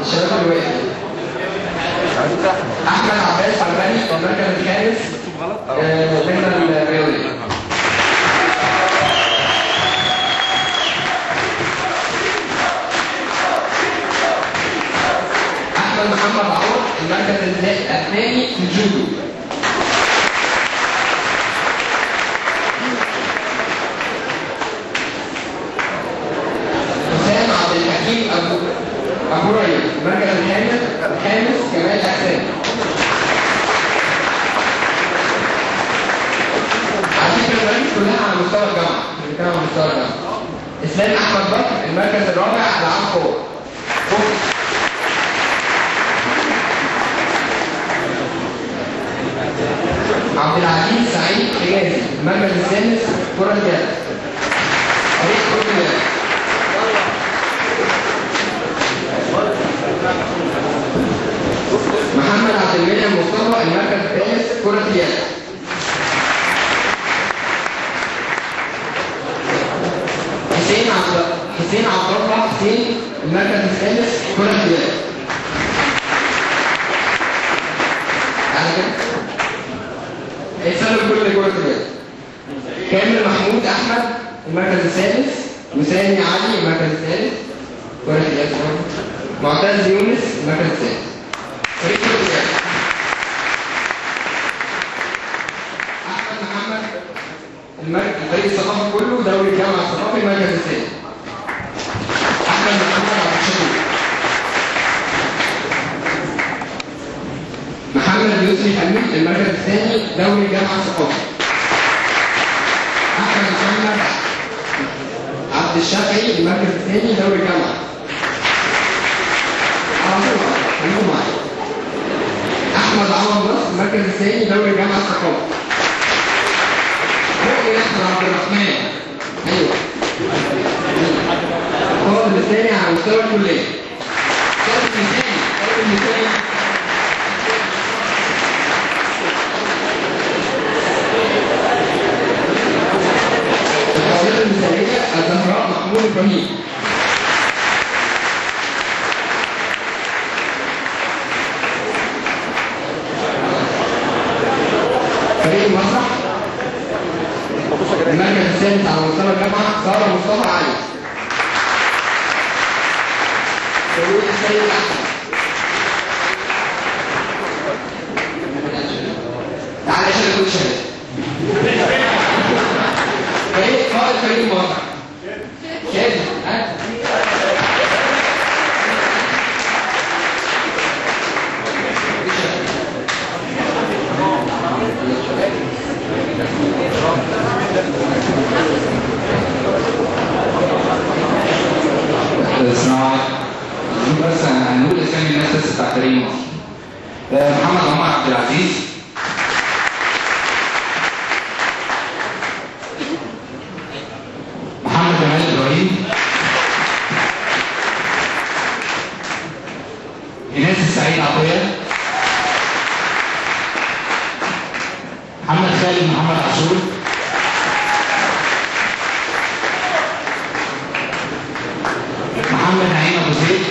الشباب وقف أحمد عباس عباني المركز الخامس ضمن الرياضيه أحمد محمد عوض المركز الثاني في الجودو حسام عبد الحكيم ابو ابو ريا المركز الخامس الخامس كمال على فكره المراكز كلها على مستوى الجامعة بنتكلم على مستوى الجامعة. إسلام أحمد بكر المركز الرابع العاب قوه عبد العزيز سعيد حجازي المركز السادس كرة اليد فريق كرة اليد محمد عبد المنعم مصطفى المركز الثالث كرة اليد. حسين عبد حسين عبد الله حسين المركز الثالث كرة اليد. على كده؟ هيسلم كل كرة اليد. كامل محمود أحمد المركز السادس وسامي علي المركز الثالث. كرة اليد. معتز يونس المركز الثالث. الثالث أحمد محمد عبد الشكور محمد يوسف حميد المركز الثاني دوري الجامعة الثقافي أحمد محمد عبد الشافعي المركز الثاني دوري معايا أحمد عمر نصر المركز الثاني دوري الجامعة الثقافي مؤمن أحمد عبد الرحمن. أيوه. الطالب الثاني على مستوى الكلية. الطالب الثاني الطالب الثاني القاهرة المثالية الزهراء محمود إبراهيم فريق المسرح المركز الثالث على مستوى الجامعة سارة مصطفى علي. تعالى عشان بس هنقول اسامي الناس بس بتاع فريق مصر آه، محمد عمر عبد العزيز. محمد جمال إبراهيم. إيناس السعيد عطية. محمد خالد محمد عاشور محمد نعيم ابو زيد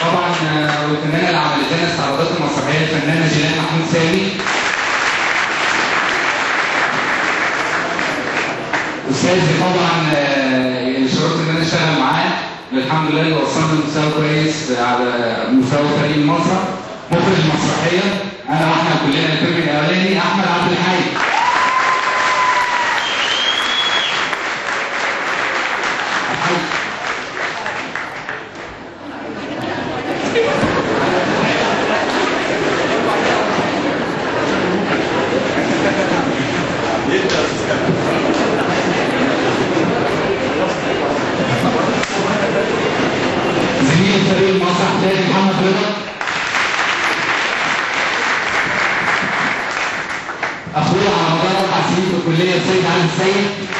طبعا آه، والفنانه اللي عملت لنا استعراضات المسرحيه الفنانة جيلان محمود سامي. استاذي طبعا آه، شرفت إن أنا أشتغل معاه. الحمد لله اللي وصلنا لمستوى كويس على مستوى فريق المسرح مخرج المسرحيه أنا وإحنا كلنا الفيلم الأولاني أحمد عبد الحي. زميل المسرح تاني محمد رضا أخويا أربع سنين في الكلية السيد علي السيد.